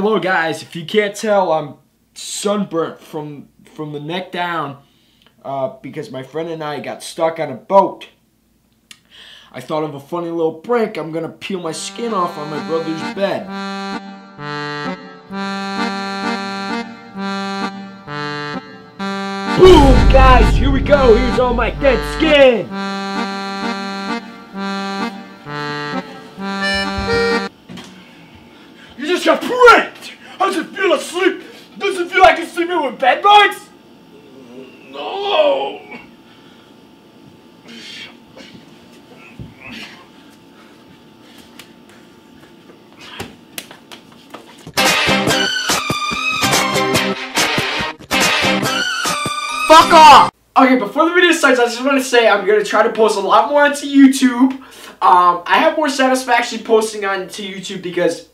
Hello guys, if you can't tell, I'm sunburnt from from the neck down uh, because my friend and I got stuck on a boat. I thought of a funny little prank. I'm gonna peel my skin off on my brother's bed. Boom, guys, here we go. Here's all my dead skin. You just got pranked! How does it feel asleep? Does it feel like you're sleeping with bed bugs? No! Fuck off! Okay, before the video starts, I just want to say I'm going to try to post a lot more onto YouTube. Um, I have more satisfaction posting onto YouTube because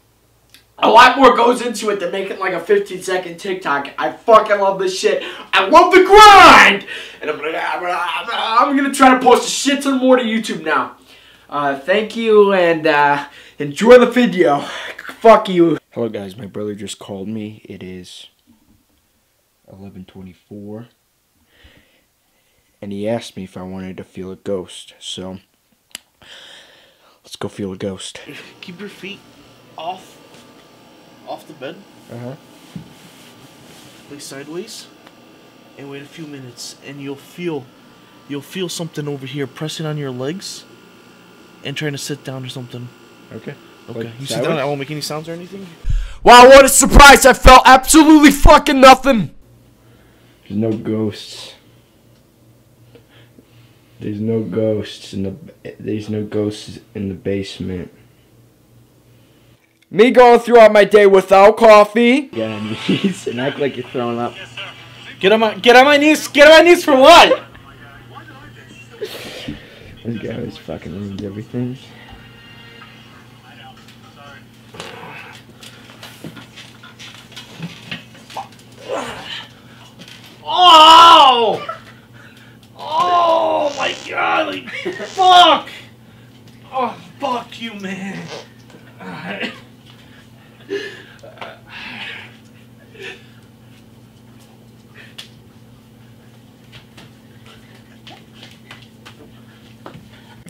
a lot more goes into it than making like a 15 second TikTok. I fucking love this shit. I love the grind! And I'm gonna, I'm gonna, I'm gonna try to post a shit ton more to YouTube now. Uh, thank you and uh, enjoy the video. Fuck you. Hello guys, my brother just called me. It is 1124 and he asked me if I wanted to feel a ghost. So let's go feel a ghost. Keep your feet off off the bed. Uh huh. Lay sideways and wait a few minutes and you'll feel you'll feel something over here pressing on your legs and trying to sit down or something. Okay. Okay. Like you sit down, I won't make any sounds or anything? Wow, what a surprise! I felt absolutely fucking nothing. There's no ghosts. There's no ghosts in the. There's no ghosts in the basement. Me going throughout my day without coffee. Get on your knees and act like you're throwing up. Get on my get on my knees get on my knees for what? This guy always fucking ruins everything. Oh! Oh my god! Like, fuck! Oh, fuck you, man.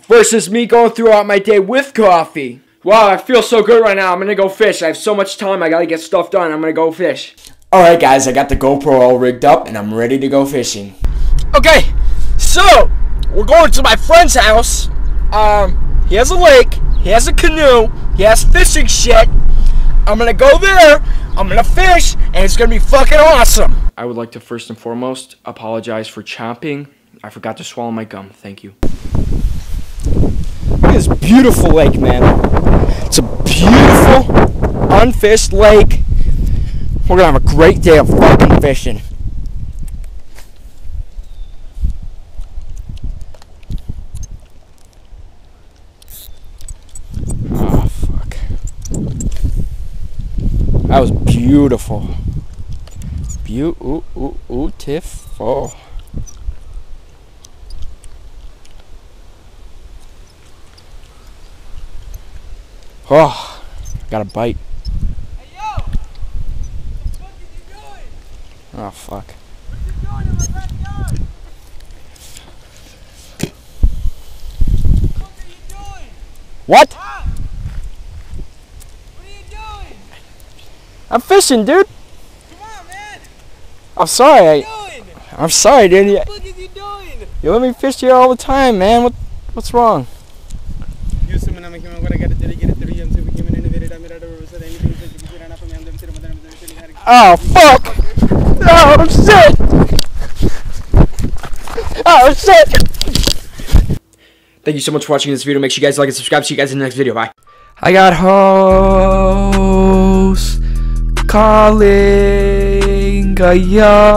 Versus me going throughout my day with coffee. Wow, I feel so good right now. I'm gonna go fish. I have so much time. I gotta get stuff done. I'm gonna go fish. Alright, guys, I got the GoPro all rigged up and I'm ready to go fishing. Okay, so we're going to my friend's house. Um, he has a lake, he has a canoe, he has fishing shit. I'm gonna go there, I'm gonna fish, and it's gonna be fucking awesome. I would like to first and foremost apologize for chomping. I forgot to swallow my gum. Thank you. This beautiful lake, man. It's a beautiful, unfished lake. We're gonna have a great day of fucking fishing. Oh, fuck. That was beautiful. Beautiful. Oh, got a bite. Hey yo! What the fuck is you doing? Oh, fuck. What you doing in my backyard? What are you doing? Huh? What are you doing? I'm fishing, dude. Come on, man! I'm sorry. I, What are you doing? I'm sorry, dude. You, What the fuck is you doing? you let me fish here all the time, man. What, what's wrong? Oh, fuck! I'm sick! Oh, shit! Oh, shit! Thank you so much for watching this video. Make sure you guys like and subscribe. See you guys in the next video. Bye. I got hoes calling. Yeah.